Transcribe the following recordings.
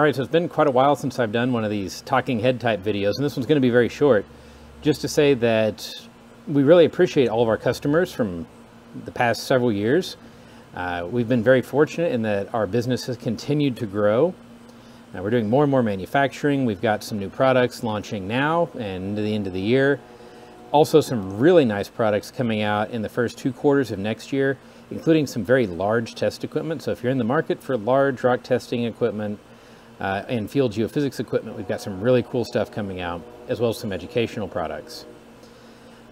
All right, so it's been quite a while since I've done one of these talking head type videos, and this one's going to be very short. Just to say that we really appreciate all of our customers from the past several years. Uh, we've been very fortunate in that our business has continued to grow. Uh, we're doing more and more manufacturing. We've got some new products launching now and into the end of the year. Also some really nice products coming out in the first two quarters of next year, including some very large test equipment. So if you're in the market for large rock testing equipment uh, and field geophysics equipment, we've got some really cool stuff coming out, as well as some educational products.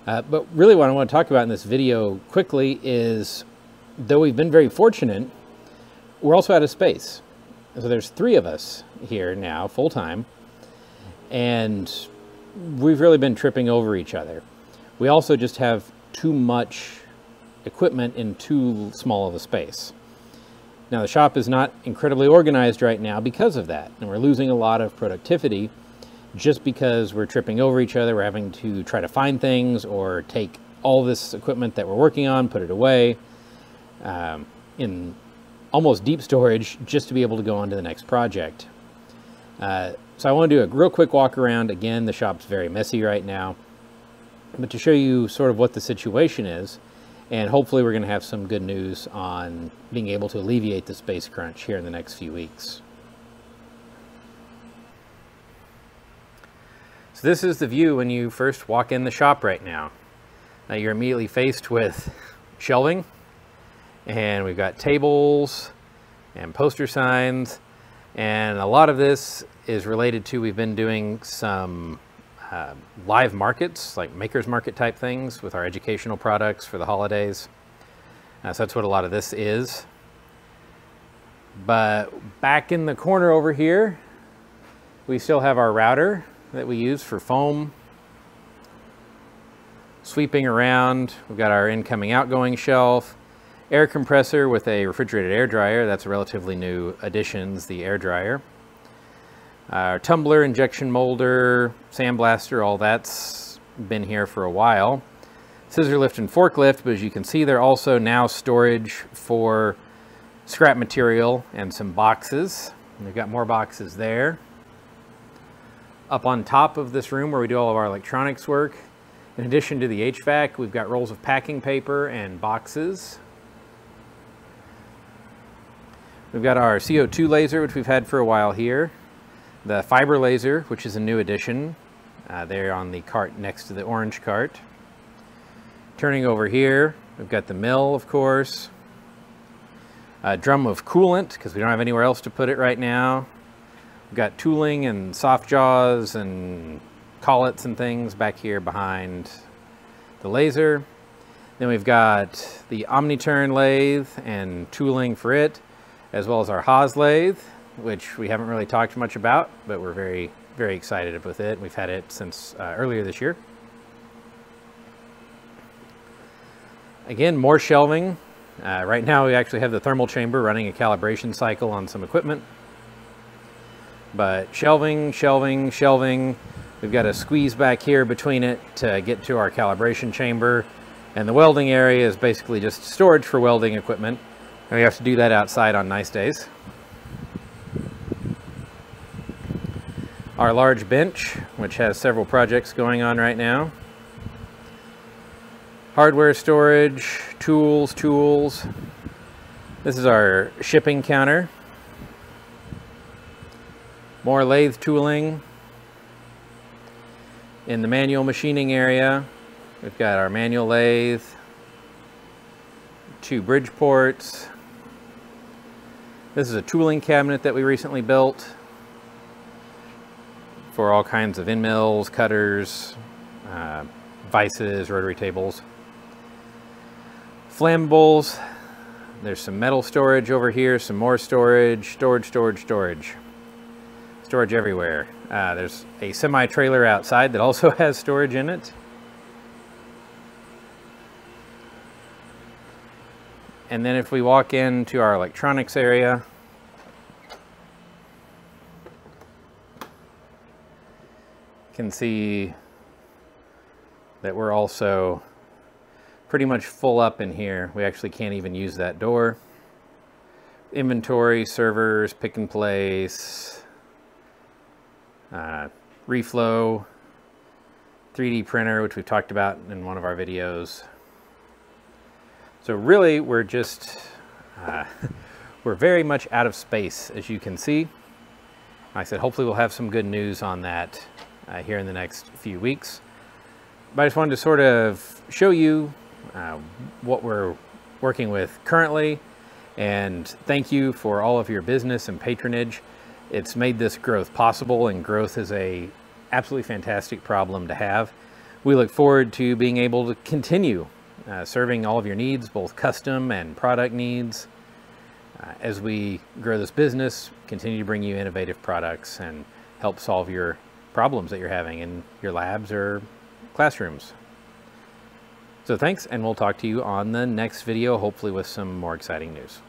Uh, but really what I want to talk about in this video quickly is, though we've been very fortunate, we're also out of space. So there's three of us here now, full time, and we've really been tripping over each other. We also just have too much equipment in too small of a space. Now the shop is not incredibly organized right now because of that, and we're losing a lot of productivity just because we're tripping over each other. We're having to try to find things or take all this equipment that we're working on, put it away um, in almost deep storage just to be able to go on to the next project. Uh, so I want to do a real quick walk around. Again, the shop's very messy right now, but to show you sort of what the situation is, and hopefully we're going to have some good news on being able to alleviate the space crunch here in the next few weeks. So this is the view when you first walk in the shop right now. Now you're immediately faced with shelving, and we've got tables and poster signs, and a lot of this is related to, we've been doing some uh, live markets, like maker's market type things with our educational products for the holidays. Uh, so that's what a lot of this is. But back in the corner over here, we still have our router that we use for foam. Sweeping around, we've got our incoming outgoing shelf. Air compressor with a refrigerated air dryer. That's a relatively new additions, the air dryer. Our tumbler, injection molder, sandblaster, all that's been here for a while. Scissor lift and forklift, but as you can see, they're also now storage for scrap material and some boxes. And they've got more boxes there. Up on top of this room where we do all of our electronics work, in addition to the HVAC, we've got rolls of packing paper and boxes. We've got our CO2 laser, which we've had for a while here. The fiber laser, which is a new addition. Uh, there on the cart next to the orange cart. Turning over here, we've got the mill, of course. A drum of coolant, because we don't have anywhere else to put it right now. We've got tooling and soft jaws and collets and things back here behind the laser. Then we've got the Omniturn lathe and tooling for it, as well as our Haas lathe, which we haven't really talked much about, but we're very, very excited with it. We've had it since uh, earlier this year. Again, more shelving. Uh, right now we actually have the thermal chamber running a calibration cycle on some equipment. But shelving, shelving, shelving. We've got a squeeze back here between it to get to our calibration chamber. And the welding area is basically just storage for welding equipment. And we have to do that outside on nice days. Our large bench, which has several projects going on right now. Hardware storage, tools, tools. This is our shipping counter. More lathe tooling. In the manual machining area, we've got our manual lathe, two Bridgeports. This is a tooling cabinet that we recently built for all kinds of end mills, cutters, uh, vices, rotary tables. Flammables, there's some metal storage over here, some more storage, storage, storage, storage storage everywhere. Uh, there's a semi-trailer outside that also has storage in it. And then if we walk into our electronics area, can see that we're also pretty much full up in here. We actually can't even use that door. Inventory, servers, pick and place, uh, reflow 3D printer, which we've talked about in one of our videos. So really, we're just, uh, we're very much out of space, as you can see. I said, hopefully we'll have some good news on that uh, here in the next few weeks. But I just wanted to sort of show you uh, what we're working with currently and thank you for all of your business and patronage. It's made this growth possible and growth is a absolutely fantastic problem to have. We look forward to being able to continue uh, serving all of your needs, both custom and product needs. Uh, as we grow this business, continue to bring you innovative products and help solve your problems that you're having in your labs or classrooms. So thanks, and we'll talk to you on the next video, hopefully with some more exciting news.